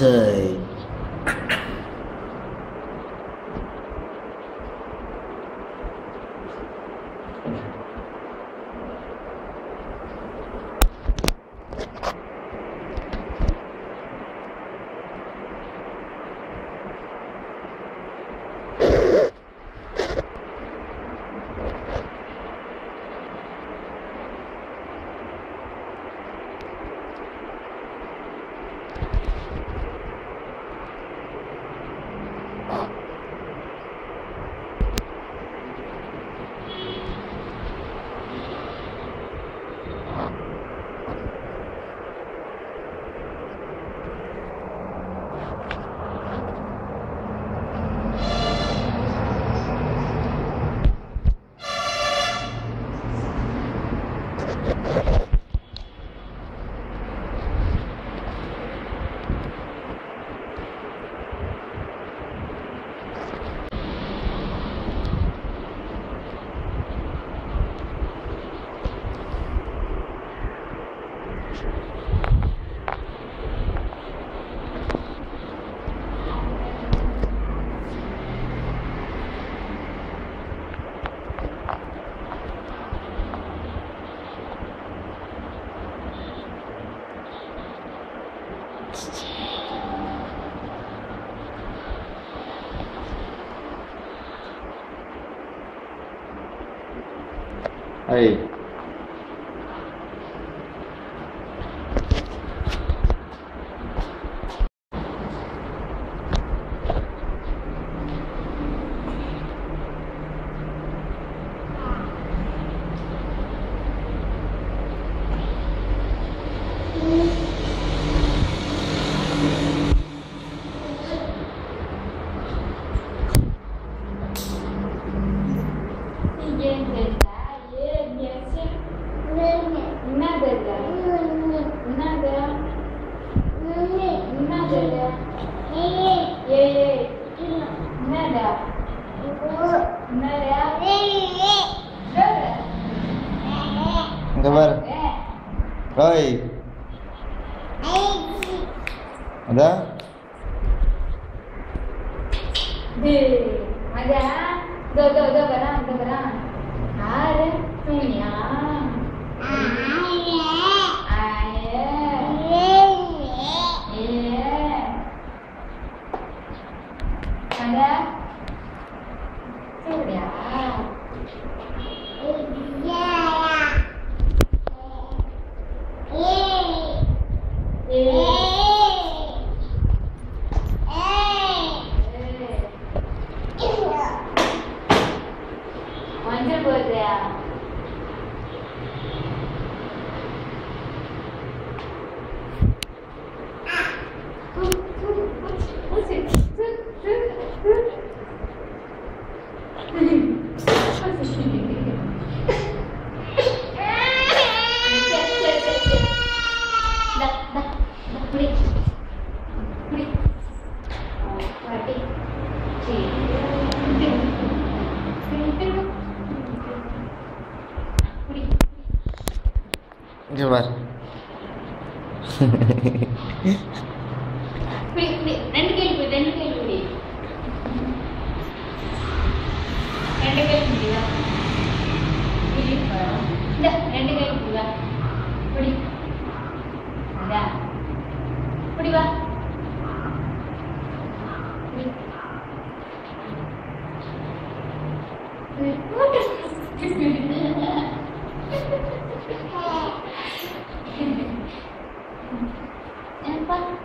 trời. Hey. nada Yeah. के बाद What? and but